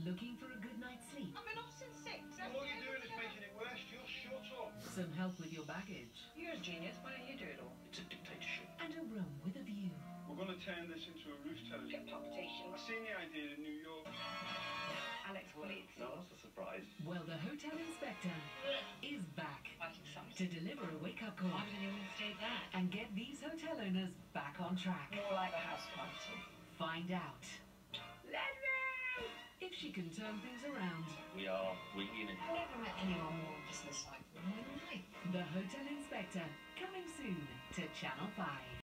Looking for a good night's sleep? I've been up since six. All you're doing is making it worse. Just shut up. Some help with your baggage? You're a genius. Why don't you do it all? It's a dictatorship. And a room with a view. We're going to turn this into a roof terrace. Get palpitations. I've seen the idea in New York. Alex, please. No, that's a surprise. Well, the hotel inspector is back to deliver a wake-up call Why did anyone say that? and get these hotel owners back on track. More like a house party. Find out Lenny! if she can turn things around. We are winging it. I've never met anyone more businesslike than Wendy. The Hotel Inspector, coming soon to Channel 5.